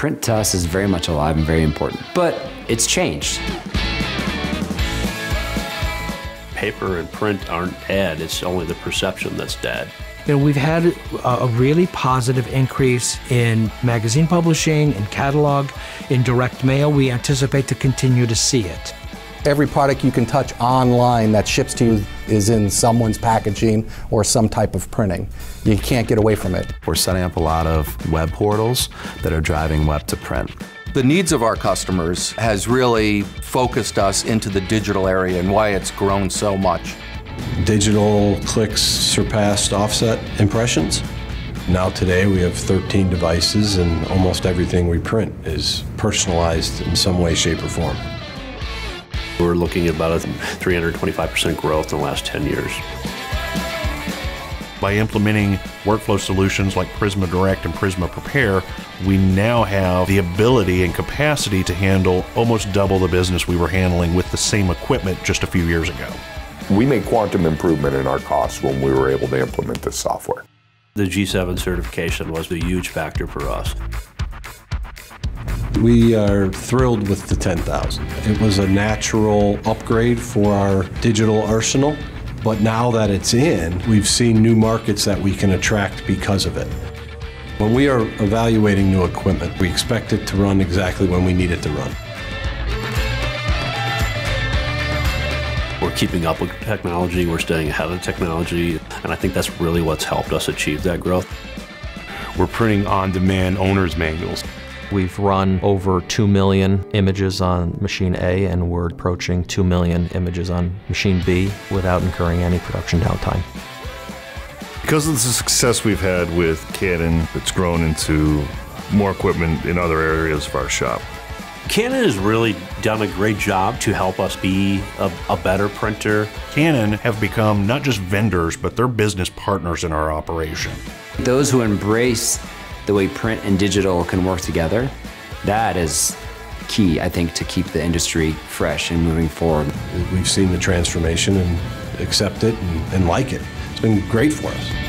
print to us is very much alive and very important. But it's changed. Paper and print aren't dead, it's only the perception that's dead. You know, we've had a really positive increase in magazine publishing, in catalog, in direct mail. We anticipate to continue to see it. Every product you can touch online that ships to you is in someone's packaging or some type of printing. You can't get away from it. We're setting up a lot of web portals that are driving web to print. The needs of our customers has really focused us into the digital area and why it's grown so much. Digital clicks surpassed offset impressions. Now today we have 13 devices and almost everything we print is personalized in some way, shape, or form. We're looking at about a 325% growth in the last 10 years. By implementing workflow solutions like Prisma Direct and Prisma Prepare, we now have the ability and capacity to handle almost double the business we were handling with the same equipment just a few years ago. We made quantum improvement in our costs when we were able to implement this software. The G7 certification was a huge factor for us. We are thrilled with the 10,000. It was a natural upgrade for our digital arsenal, but now that it's in, we've seen new markets that we can attract because of it. When we are evaluating new equipment, we expect it to run exactly when we need it to run. We're keeping up with technology, we're staying ahead of technology, and I think that's really what's helped us achieve that growth. We're printing on demand owner's manuals. We've run over 2 million images on machine A and we're approaching 2 million images on machine B without incurring any production downtime. Because of the success we've had with Canon, it's grown into more equipment in other areas of our shop. Canon has really done a great job to help us be a, a, better printer. Canon have become not just vendors, but they're business partners in our operation. Those who embrace the way print and digital can work together, that is key, I think, to keep the industry fresh and moving forward. We've seen the transformation and accept it and, and like it. It's been great for us.